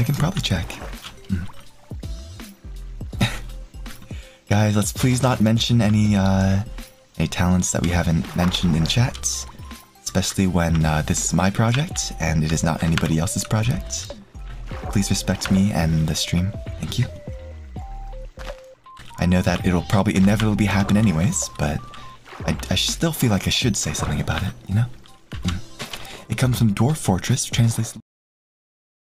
I can probably check. Mm. Guys, let's please not mention any uh, any talents that we haven't mentioned in chats, especially when uh, this is my project and it is not anybody else's project. Please respect me and the stream. Thank you. I know that it'll probably inevitably happen anyways, but I, I still feel like I should say something about it, you know? Mm. It comes from Dwarf Fortress, translates